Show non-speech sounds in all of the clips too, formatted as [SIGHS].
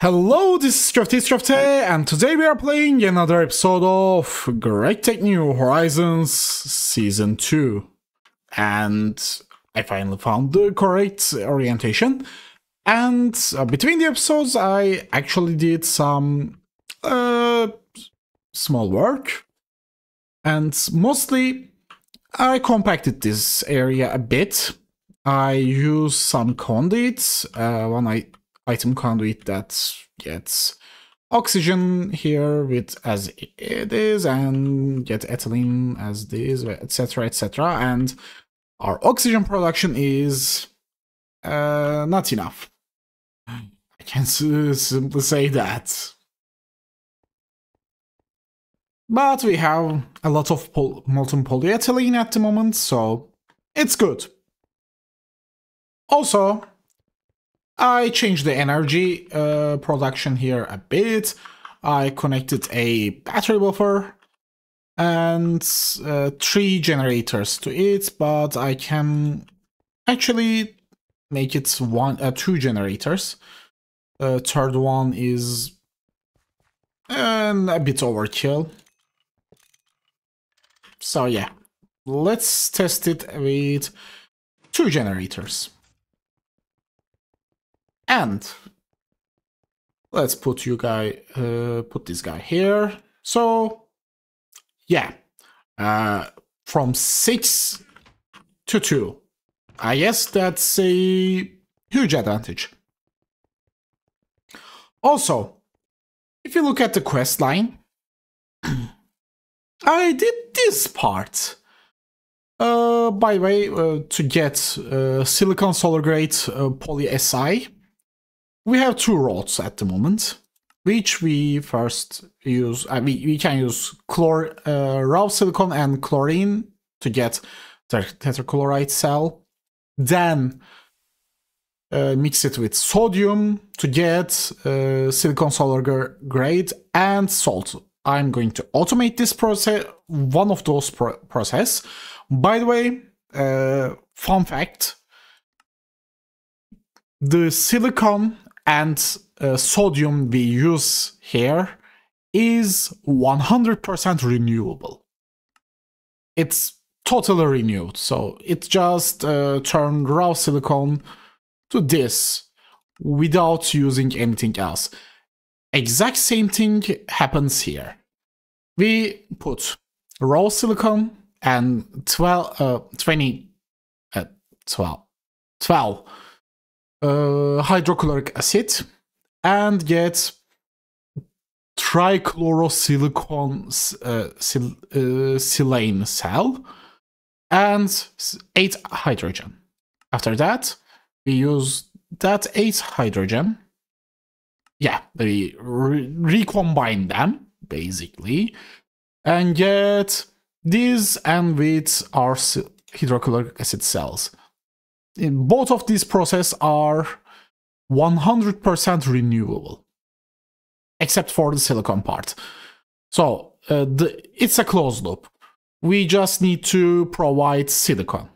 Hello, this is Strefty Strefty, and today we are playing another episode of GregTech New Horizons Season 2. And I finally found the correct orientation. And uh, between the episodes, I actually did some uh, small work. And mostly, I compacted this area a bit. I used some conduits, uh, one I item conduit that gets oxygen here with as it is and get ethylene as this etc etc and our oxygen production is uh, not enough. I can simply say that. But we have a lot of molten polyethylene at the moment so it's good. Also I changed the energy uh, production here a bit. I connected a battery buffer and uh, three generators to it, but I can actually make it one, uh, two generators. Uh, third one is um, a bit overkill. So yeah, let's test it with two generators. And let's put you guy, uh, put this guy here. So yeah, uh, from six to two. I guess that's a huge advantage. Also, if you look at the quest line, [CLEARS THROAT] I did this part. Uh, by the way, uh, to get uh, silicon solar grade uh, poly Si, we have two rods at the moment, which we first use. I mean, we can use chlor, uh, raw silicon and chlorine to get the tetrachloride cell. Then uh, mix it with sodium to get uh, silicon solar grade and salt. I'm going to automate this process, one of those pro process. By the way, uh, fun fact, the silicon and uh, sodium we use here is 100% renewable. It's totally renewed, so it just uh, turned raw silicon to this without using anything else. Exact same thing happens here. We put raw silicon and 12, uh, 20, uh, 12, 12 uh, hydrochloric acid and get trichlorosilicon uh, sil uh, silane cell and 8 hydrogen. After that, we use that 8 hydrogen. Yeah, we re recombine them, basically, and get these and with our hydrochloric acid cells in both of these processes are 100% renewable, except for the silicon part. So uh, the, it's a closed loop. We just need to provide silicon.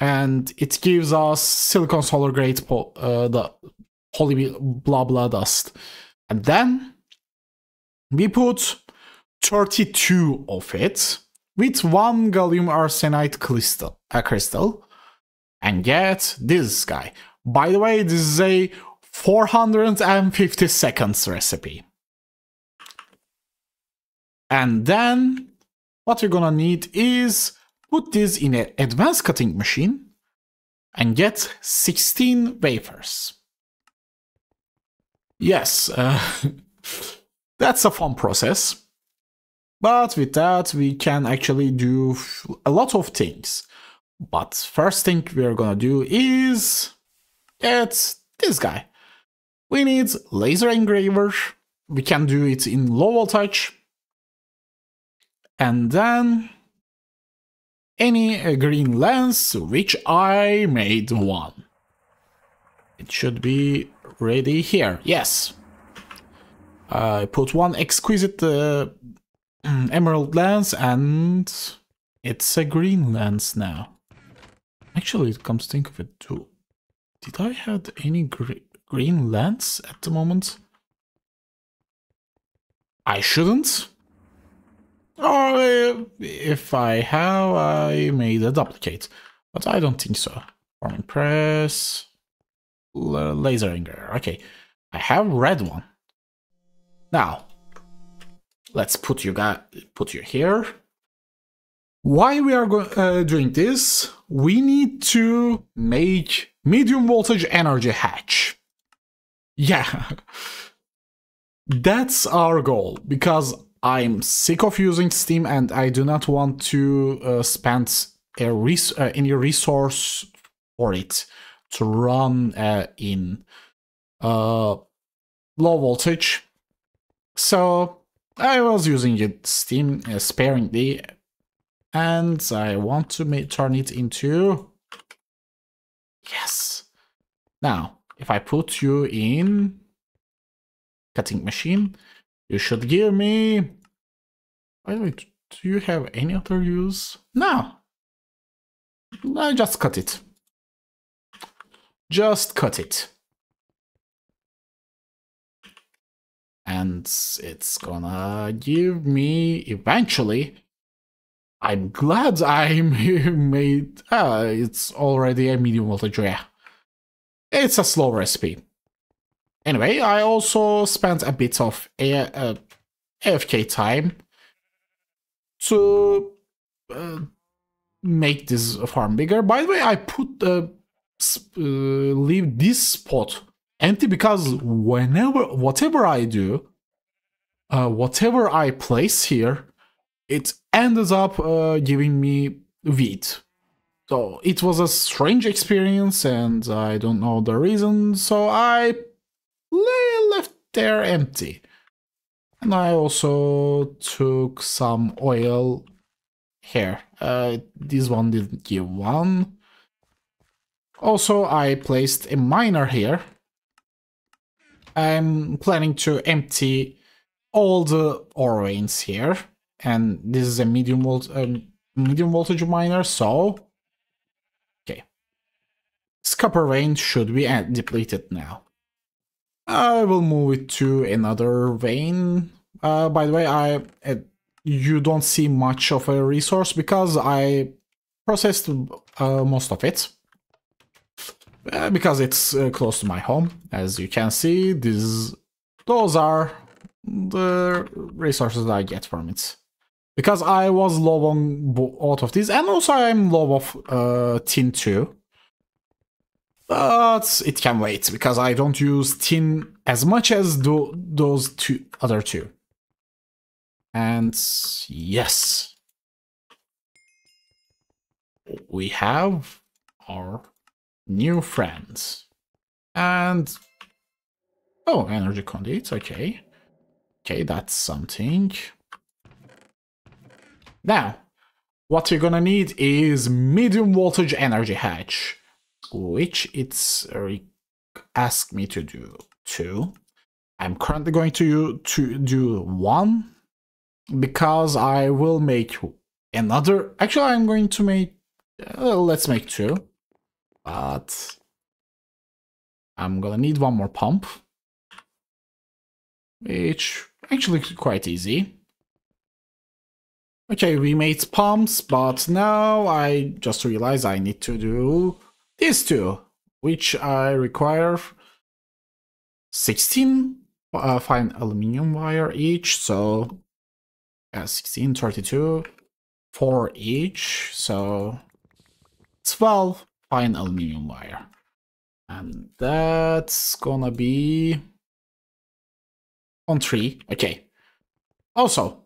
And it gives us silicon solar grade uh, the poly blah blah dust. And then we put 32 of it with one gallium arsenide crystal, a crystal and get this guy. By the way, this is a 450 seconds recipe. And then what you're gonna need is put this in an advanced cutting machine and get 16 wafers. Yes, uh, [LAUGHS] that's a fun process. But with that, we can actually do a lot of things. But first thing we're gonna do is get this guy. We need laser engraver. We can do it in low voltage. And then any green lens, which I made one. It should be ready here. Yes. I put one exquisite uh, emerald lens and it's a green lens now. Actually, it comes to think of it too. Did I had any green lens at the moment. I shouldn't. Or if I have, I made a duplicate. But I don't think so. Forming press. Laser Engraver. Okay. I have red one. Now, let's put you guys put you here. Why we are uh, doing this? We need to make medium voltage energy hatch. Yeah, [LAUGHS] that's our goal because I'm sick of using Steam and I do not want to uh, spend a res uh, any resource for it to run uh, in uh, low voltage. So I was using it Steam uh, sparingly and I want to turn it into yes. Now, if I put you in cutting machine, you should give me. By the way, do you have any other use? No. I just cut it. Just cut it. And it's gonna give me eventually. I'm glad I [LAUGHS] made. Uh, it's already a medium voltage. Yeah. It's a slow recipe. Anyway, I also spent a bit of a, uh, AFK time to uh, make this farm bigger. By the way, I put the uh, leave this spot empty because whenever whatever I do, uh, whatever I place here, it ended up uh, giving me wheat. So it was a strange experience and I don't know the reason, so I left there empty. And I also took some oil here. Uh, this one didn't give one. Also, I placed a miner here. I'm planning to empty all the ore veins here. And this is a medium, volt um, medium voltage miner, so okay. This Copper vein should be depleted now. I will move it to another vein. Uh, by the way, I uh, you don't see much of a resource because I processed uh, most of it. Uh, because it's uh, close to my home. As you can see, these those are the resources I get from it. Because I was low on both of these, and also I'm low of uh, tin too. But it can wait because I don't use tin as much as do those two other two. And yes, we have our new friends. And oh, energy conduits, okay. Okay, that's something. Now, what you're gonna need is medium voltage energy hatch which it's asked me to do two. I'm currently going to, to do one because I will make another. Actually, I'm going to make. Uh, let's make two, but I'm gonna need one more pump, which actually quite easy. Okay, we made pumps, but now I just realized I need to do these two, which I require 16 uh, fine aluminium wire each, so yeah, 16, 32, 4 each, so 12 fine aluminium wire. And that's gonna be on 3, okay. Also,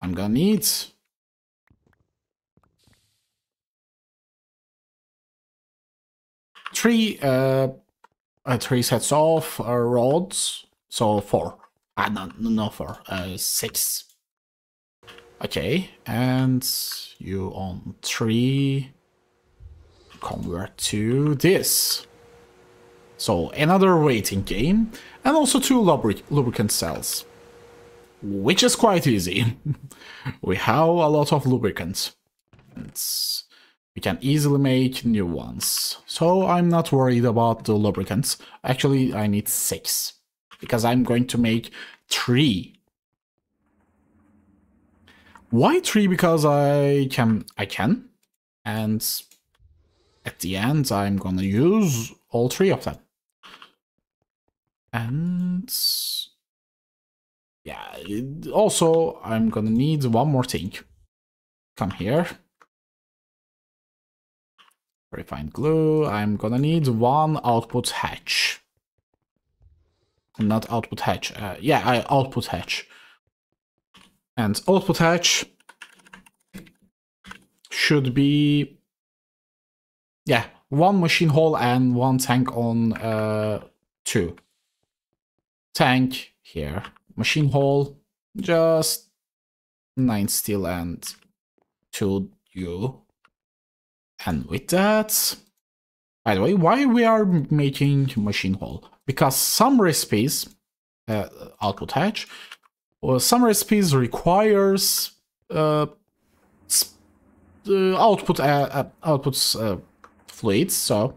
I'm gonna need three uh, uh three sets of uh, rods, so four. Ah, no, no, four. Uh, six. Okay, and you on three. Convert to this. So another waiting game, and also two lubric lubricant cells, which is quite easy. [LAUGHS] we have a lot of lubricants. It's we can easily make new ones. So I'm not worried about the lubricants. Actually, I need six because I'm going to make three. Why three? Because I can, I can. And at the end, I'm gonna use all three of them. And yeah, also I'm gonna need one more thing. Come here refined glue. I'm gonna need one output hatch. Not output hatch. Uh, yeah, I output hatch. And output hatch should be yeah one machine hull and one tank on uh two tank here machine hull just nine steel and two you and with that, by the way, why we are making machine hull? Because some recipes, uh, output hatch, or some recipes requires uh, uh, output uh, outputs uh, fluids, so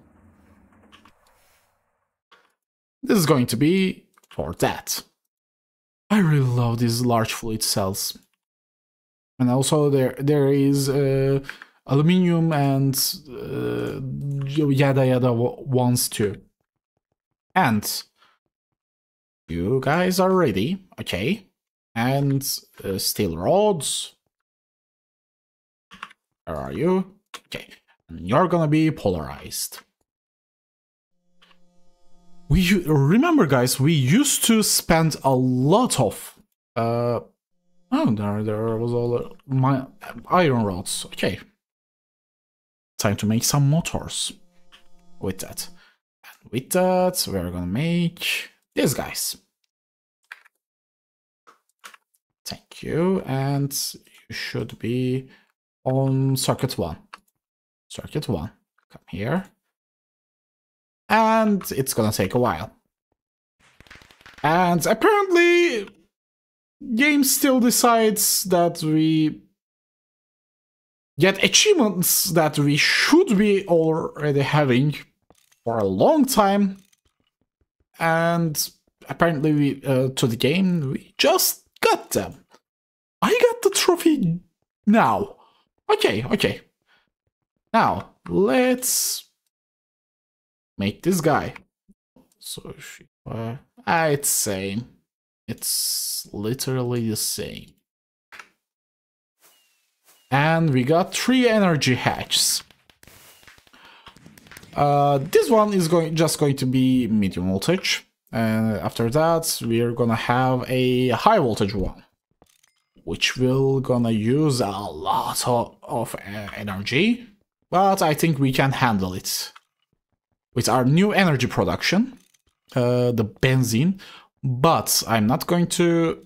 this is going to be for that. I really love these large fluid cells. And also there there is uh, aluminium and uh, yada yada wants to. And you guys are ready, okay? And uh, steel rods. Where are you? Okay, and you're gonna be polarized. We remember, guys, we used to spend a lot of. Uh, oh, there, there was all my iron rods. Okay, time to make some motors with that. And with that, we're gonna make these guys. Thank you, and you should be on circuit one. Circuit one, come here. And it's gonna take a while. And apparently, game still decides that we get achievements that we should be already having for a long time. And apparently we, uh, to the game, we just got them. I got the trophy now. Okay, okay. Now, let's make this guy. So, uh, it's same. It's literally the same. And we got three energy hatches. Uh, this one is going just going to be medium voltage. And after that, we're gonna have a high voltage one, which will gonna use a lot of, of uh, energy, but I think we can handle it. With our new energy production, uh, the benzene, but I'm not going to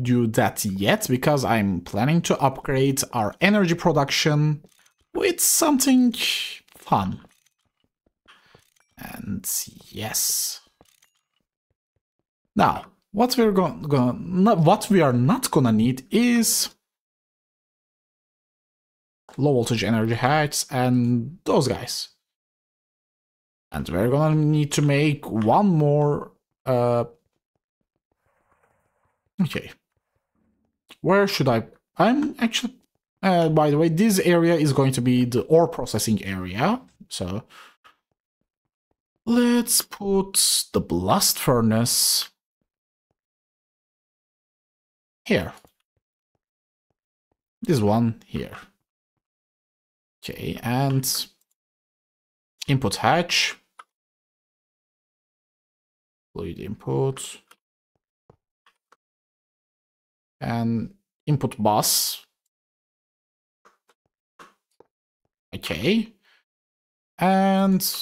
do that yet because I'm planning to upgrade our energy production with something fun. And yes. Now, what we're going to what we are not gonna need is low voltage energy hacks and those guys. And we're gonna need to make one more uh, Okay. Where should I... I'm actually... Uh, by the way, this area is going to be the ore processing area. So let's put the blast furnace here. This one here. Okay, and input hatch. Fluid input and input bus. Okay. And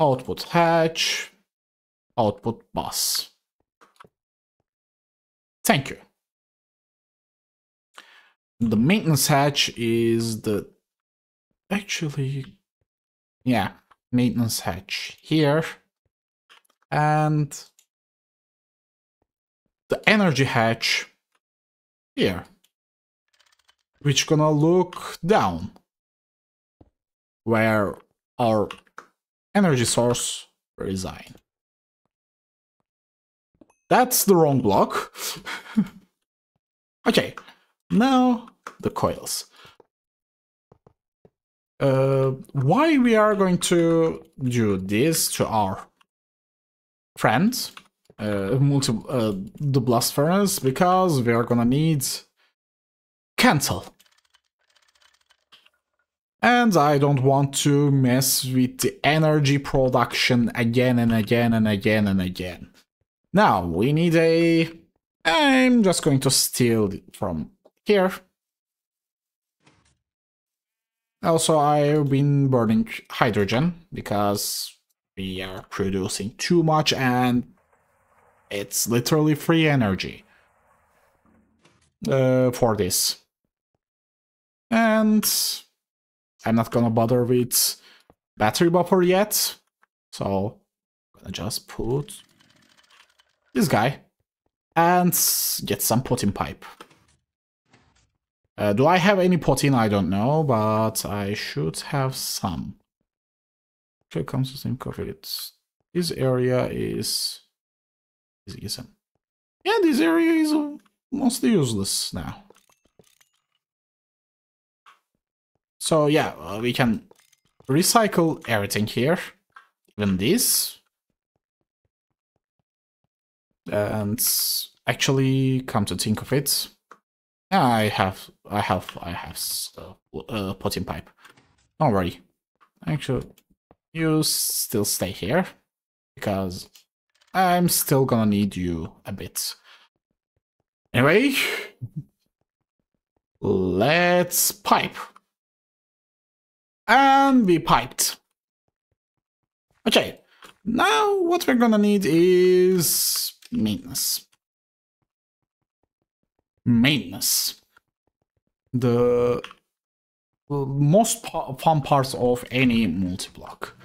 output hatch, output bus. Thank you. The maintenance hatch is the actually yeah, maintenance hatch here. And the energy hatch here, which gonna look down. where our energy source reside. That's the wrong block. [LAUGHS] okay, now the coils. Uh, why we are going to do this to our friends, uh, multi, uh, the blast furnace, because we are gonna need Kanthal. And I don't want to mess with the energy production again and again and again and again. Now, we need a... I'm just going to steal from here. Also, I've been burning hydrogen because we are producing too much and it's literally free energy uh, for this. And I'm not gonna bother with battery buffer yet. So I'm gonna just put this guy and get some potting pipe. Uh, do I have any potting? I don't know, but I should have some. Okay, comes to think of this area is isn't. Yeah, this area is mostly useless now. So yeah, uh, we can recycle everything here, even this. And actually, come to think of it, I have, I have, I have uh, a potting pipe. Don't worry. Actually, you still stay here because I'm still gonna need you a bit. Anyway, let's pipe and be piped. Okay, now what we're gonna need is maintenance. Maintenance. The most fun parts of any multi-block.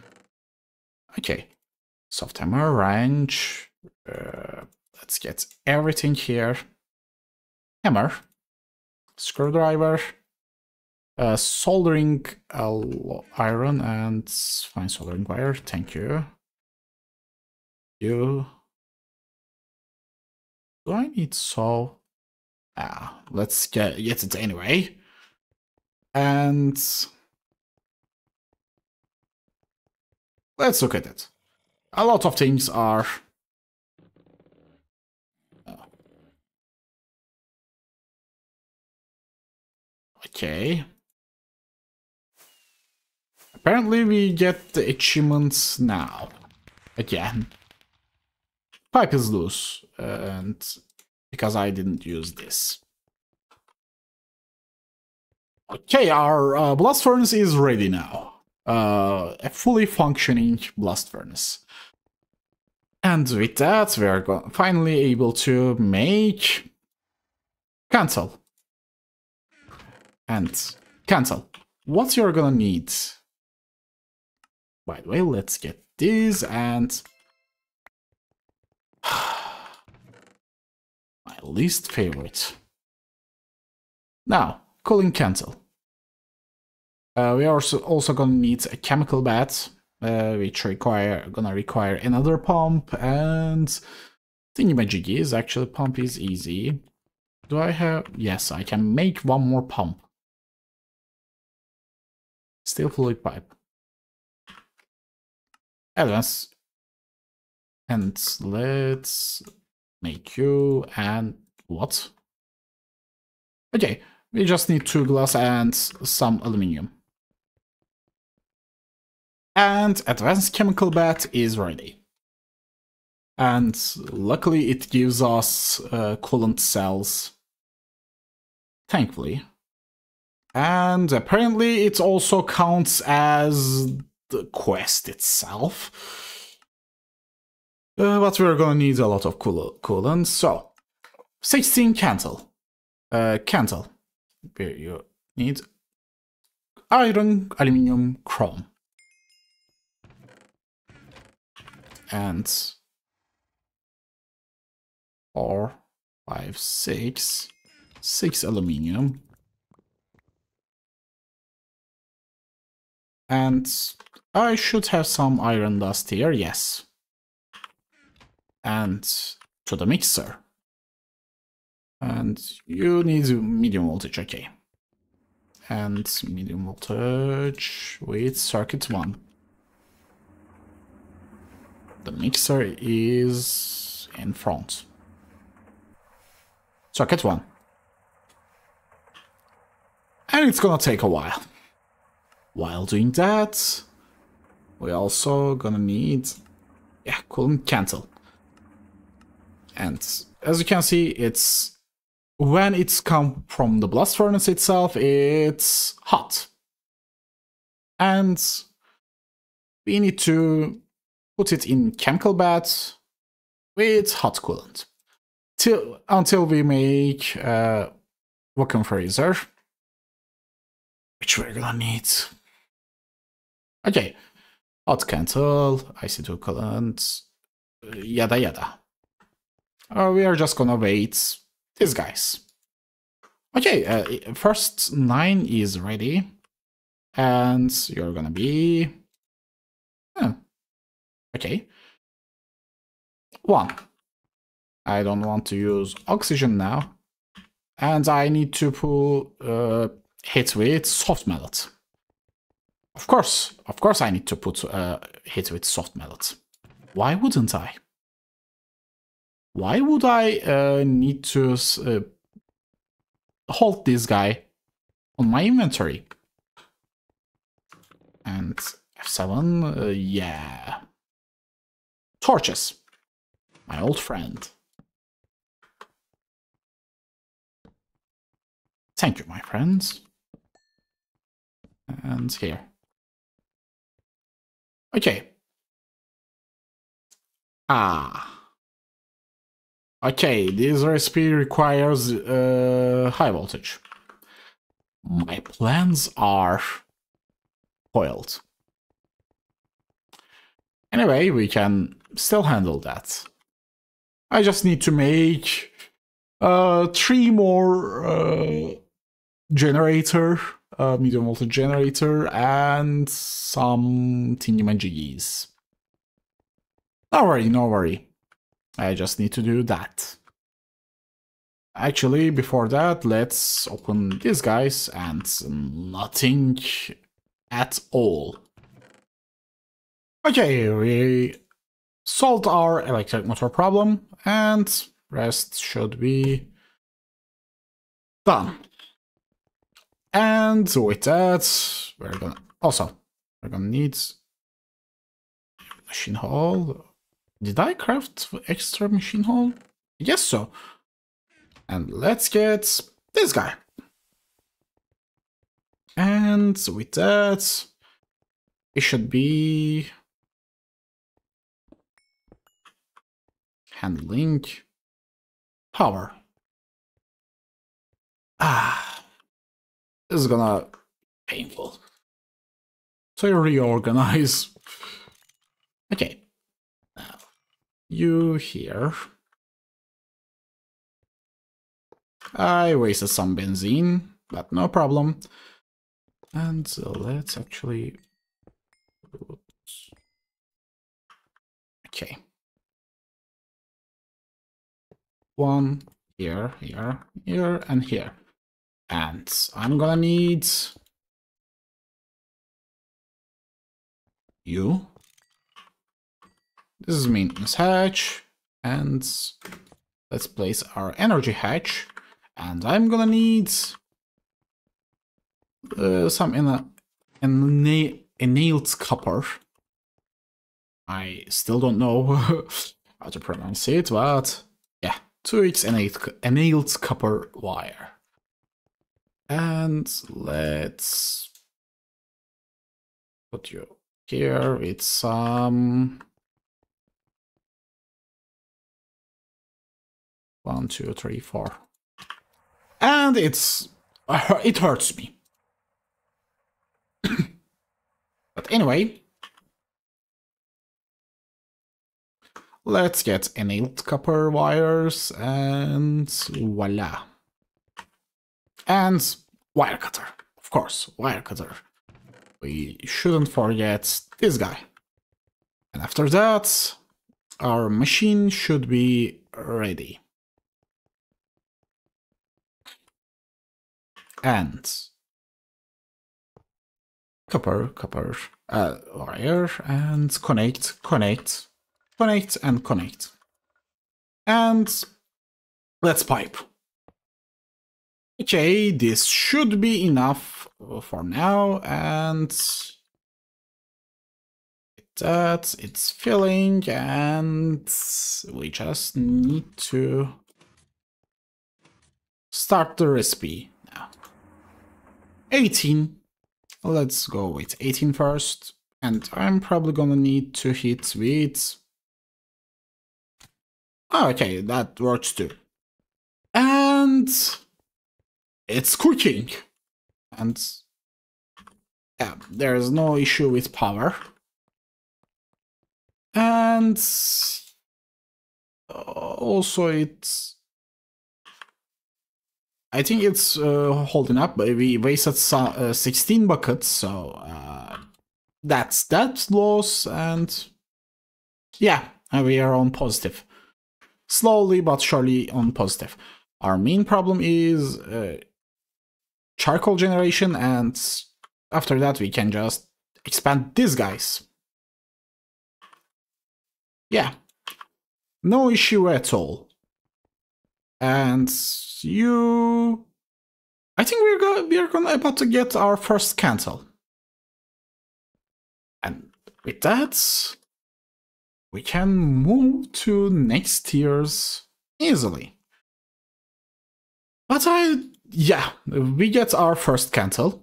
Okay, soft hammer, wrench. Uh, let's get everything here. Hammer, screwdriver, uh, soldering iron and fine soldering wire. Thank you. You. Do I need saw? Ah, let's get get it anyway. And let's look at it. A lot of things are Okay. Apparently we get the achievements now. Again. Pipe is loose, and because I didn't use this. Okay, our uh, blast furnace is ready now. Uh, a fully functioning blast furnace. And with that, we are finally able to make... Kanthal. And Kanthal. What you're gonna need by the way, let's get this and... [SIGHS] My least favorite. Now, calling Kanthal. Uh, we are also, also gonna need a chemical bath, uh, which require gonna require another pump and thingy magic is actually pump is easy. Do I have yes I can make one more pump. Steel fluid pipe advance and let's make you and what okay we just need two glass and some aluminium and advanced chemical Bat is ready and luckily it gives us uh, coolant cells thankfully and apparently it also counts as the quest itself. Uh, but we're gonna need a lot of cool coolant, so 16 Kanthal. Uh, Kanthal. Here you need iron, aluminium, chrome. And four, five, six, six aluminium, And I should have some iron dust here, yes. And to the mixer. And you need medium voltage, okay. And medium voltage with circuit 1. The mixer is in front. Circuit 1. And it's gonna take a while. While doing that, we also gonna need, yeah, coolant Kanthal. And as you can see, it's when it's come from the blast furnace itself, it's hot. And we need to put it in chemical bath with hot coolant till until we make a vacuum freezer, which we're gonna need. Okay, hot Kanthal, IC2 coolant, yada yada. Uh, we are just gonna wait these guys. Okay, uh, first nine is ready, and you're gonna be. Okay. One. I don't want to use oxygen now. And I need to put uh, hit with soft mallet. Of course, of course I need to put uh, hit with soft mallet. Why wouldn't I? Why would I uh, need to uh, hold this guy on my inventory? And F7, uh, yeah. Torches, my old friend. Thank you, my friends. And here. Okay. Ah. Okay, this recipe requires uh, high voltage. My plans are foiled. Anyway, we can still handle that. I just need to make uh, three more uh, generator, uh, medium voltage generator, and some thingamajiggies. No worry, no worry. I just need to do that. Actually, before that, let's open these guys and nothing at all. Okay, we solved our electric motor problem and rest should be done. And with that, we're gonna also we're gonna need machine hull. Did I craft extra machine hull? Yes, so. And let's get this guy. And with that, it should be handling power. Ah. This is gonna painful. So you reorganize. Okay. Now, you here. I wasted some benzene, but no problem. And so let's actually... Okay. One here, here, here, and here. And I'm gonna need you. This is maintenance hatch, and let's place our energy hatch. And I'm gonna need uh, some in a, nailed copper. I still don't know [LAUGHS] how to pronounce it, but 2x annealed copper wire. And let's put you here with some one, two, three, four. And it's it hurts me. [COUGHS] but anyway, let's get annealed copper wires and voila. And wire cutter, of course, wire cutter. we shouldn't forget this guy. And after that, our machine should be ready. And copper, copper, uh, wire, and connect, connect, connect, and connect. And let's pipe. Okay, this should be enough for now, and that it's filling, and we just need to start the recipe now. 18. Let's go with 18 first, and I'm probably gonna need to hit with... Oh, okay, that works too. And it's cooking. And yeah, there's no issue with power. And also it's I think it's uh, holding up. We wasted uh, 16 buckets, so uh, that's that loss, and yeah, we are on positive. Slowly but surely on positive. Our main problem is uh, charcoal generation, and after that we can just expand these guys. Yeah, no issue at all. And you... I think we're go we're gonna about to get our first Kanthal. And with that, we can move to next tiers easily. But I yeah, we get our first Kanthal.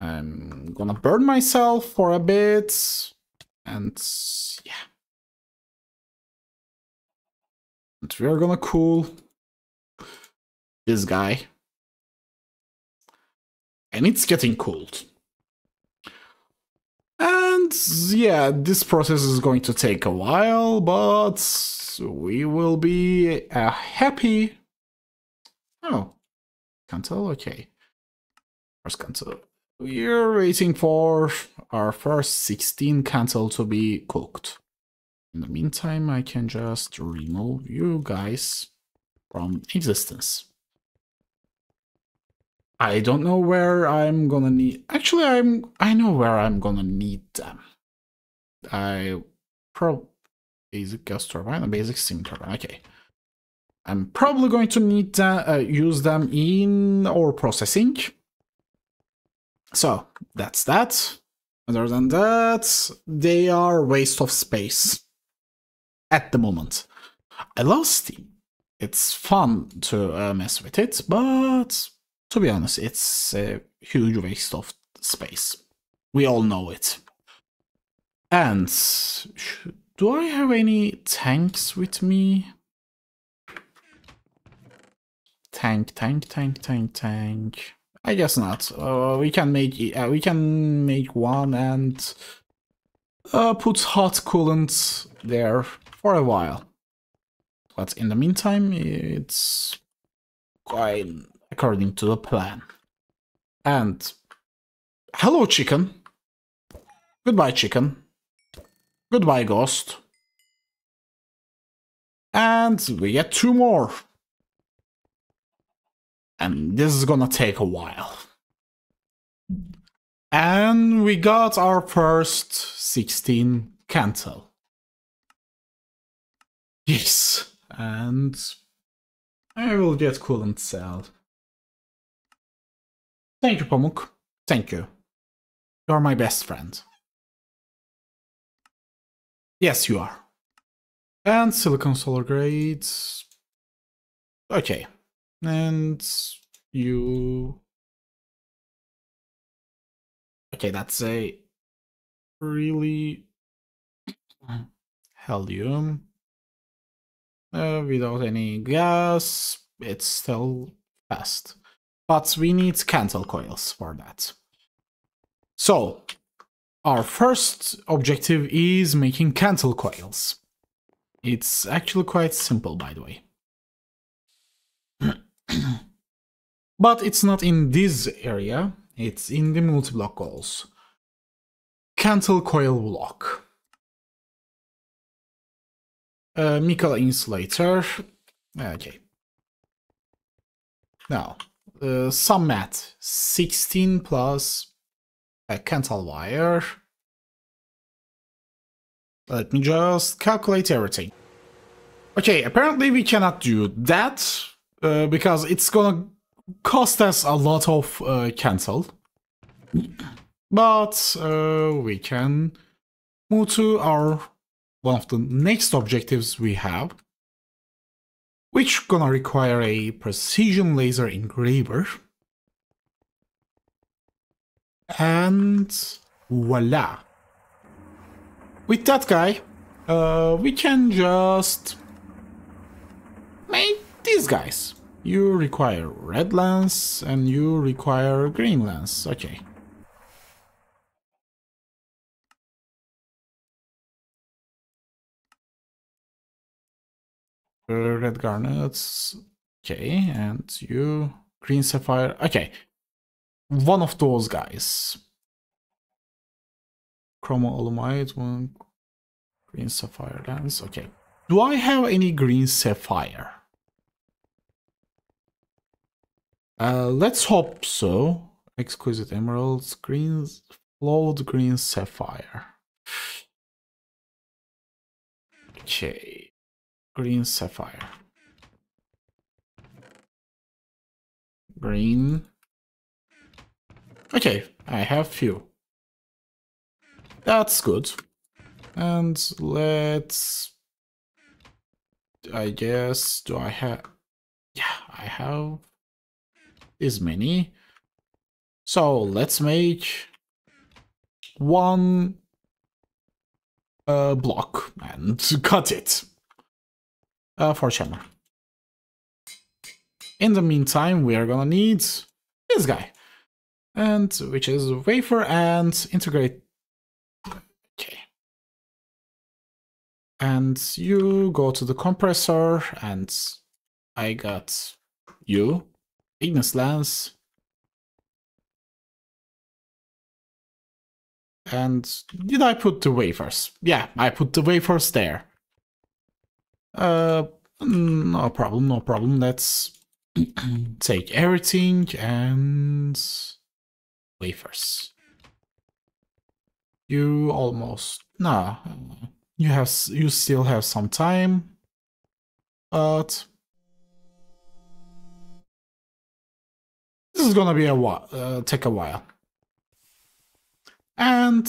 I'm gonna burn myself for a bit, and yeah. And we're gonna cool this guy. And it's getting cooled. And yeah, this process is going to take a while, but we will be uh, happy. Oh, Kanthal? Okay. First Kanthal. We're waiting for our first 16 Kanthal to be cooked. In the meantime, I can just remove you guys from existence. I don't know where I'm gonna need... Actually, I'm. I know where I'm gonna need them. I... Pro... Basic gas turbine, a basic steam turbine, okay. I'm probably going to need to uh, use them in ore processing. So that's that. Other than that, they are waste of space at the moment. I love Steam. It's fun to uh, mess with it, but to be honest, it's a huge waste of space. We all know it. And do I have any tanks with me? Tank, tank, tank, tank, tank. I guess not. Uh, we can make uh, we can make one and uh, put hot coolant there for a while. But in the meantime, it's quite according to the plan. And hello, chicken. Goodbye, chicken. Goodbye, ghost. And we get two more and this is gonna take a while. And we got our first 16 Kanthal. Yes, and I will get coolant cell. Thank you, Pamuk. Thank you. You're my best friend. Yes, you are. And silicon solar grades. Okay and you okay that's a really helium uh, without any gas it's still fast but we need Kanthal coils for that so our first objective is making Kanthal coils it's actually quite simple by the way [CLEARS THROAT] but it's not in this area, it's in the multi-block goals. Kanthal coil block. Uh, Mikkel insulator. Okay. Now, uh, some mat. 16 plus a Kanthal wire. Let me just calculate everything. Okay, apparently we cannot do that uh, because it's gonna cost us a lot of uh, Kanthal. But uh, we can move to our one of the next objectives we have, which gonna require a precision laser engraver. And voila. With that guy, uh, we can just make these guys. You require red lens and you require green lens. Okay. Red garnets. Okay, and you green sapphire. Okay, one of those guys. Chromo alumite, one green sapphire lens. Okay, do I have any green sapphire? Uh, let's hope so. Exquisite emeralds, green, flawed green sapphire. Okay green sapphire. Green. Okay, I have few. That's good. And let's... I guess, do I have... Yeah, I have this many. So let's make one uh, block and [LAUGHS] cut it uh, for Chandler. In the meantime, we are gonna need this guy, and which is wafer and integrate. Okay. And you go to the compressor, and I got you, Ignis lens, And did I put the wafers? Yeah, I put the wafers there. Uh, no problem, no problem. Let's [CLEARS THROAT] take everything and wafers. You almost nah. You have you still have some time, but this is gonna be a while. Uh, take a while. And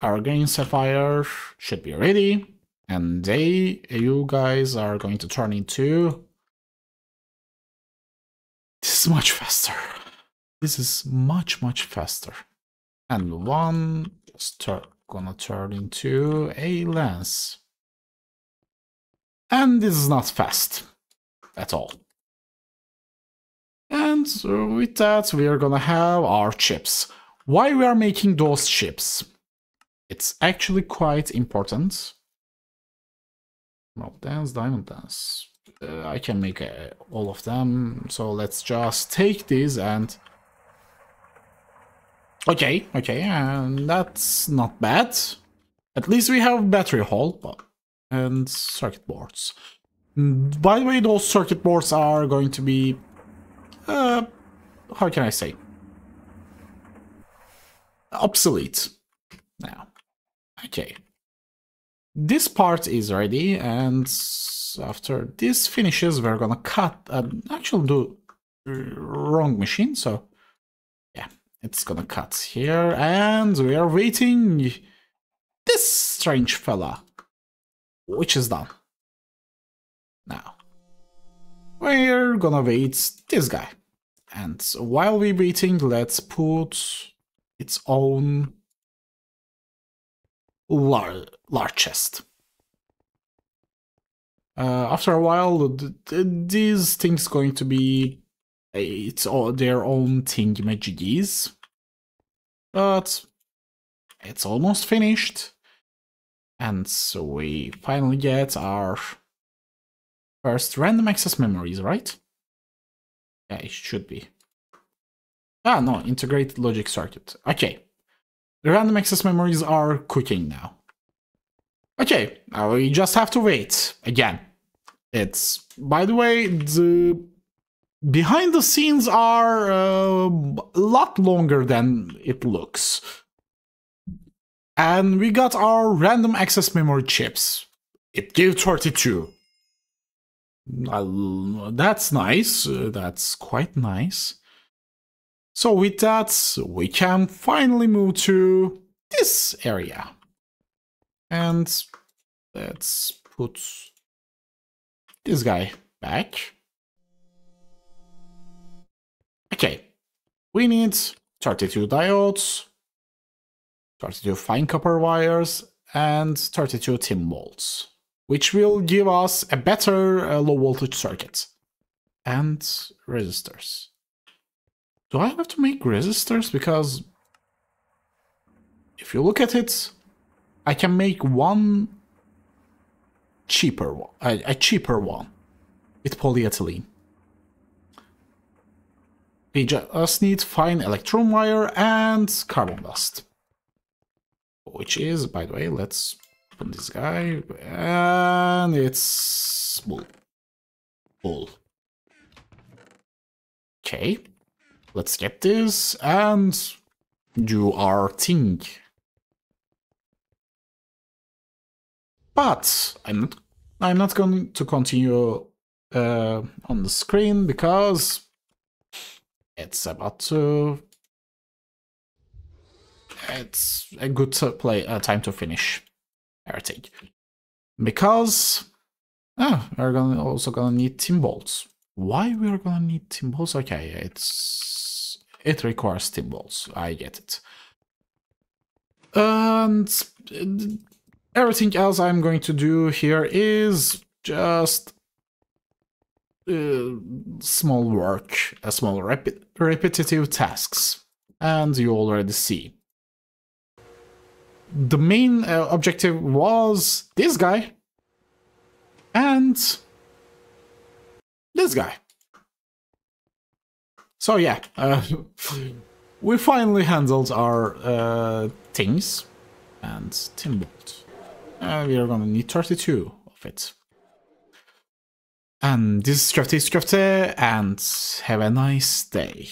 our green sapphire should be ready and they you guys are going to turn into this is much faster. This is much much faster. And one is gonna turn into a lens and this is not fast at all. And with that we are gonna have our chips. Why we are making those chips? It's actually quite important Rope dance, diamond dance. Uh, I can make uh, all of them. So let's just take these and... Okay, okay, and that's not bad. At least we have battery but... and circuit boards. By the way, those circuit boards are going to be... Uh, how can I say? Obsolete. Now. Okay this part is ready and after this finishes we're gonna cut and actually do wrong machine so yeah it's gonna cut here and we are waiting this strange fella which is done. Now we're gonna wait this guy and while we're waiting let's put its own large, large chest. Uh, after a while, th th these things going to be it's all their own thing thingamajiggies, but it's almost finished, and so we finally get our first random access memories, right? Yeah, it should be. Ah, no, integrated logic circuit. Okay. Random access memories are cooking now. Okay, now we just have to wait again. It's, by the way, the behind the scenes are uh, a lot longer than it looks. And we got our random access memory chips. It gave 32. Uh, that's nice. Uh, that's quite nice. So with that, we can finally move to this area. And let's put this guy back. Okay, we need 32 diodes, 32 fine copper wires, and 32 tin bolts, which will give us a better uh, low voltage circuit. And resistors. Do I have to make resistors? Because if you look at it, I can make one cheaper one, a, a cheaper one with polyethylene. We just need fine electrum wire and carbon dust. Which is, by the way, let's open this guy, and it's bull. Bull. Okay, let's get this and do our thing. But I'm not I'm not going to continue uh, on the screen because it's about to it's a good play uh, time to finish. Everything because oh, we're gonna also gonna need tin bolts why we're gonna need tin bolts okay it's it requires bolts i get it and everything else I'm going to do here is just uh, small work, a small rep repetitive tasks, and you already see. The main uh, objective was this guy and this guy. So yeah, uh, [LAUGHS] we finally handled our uh, things and tin bolt. Uh, we are gonna need 32 of it. And this is Scrafty Scrafty, and have a nice day.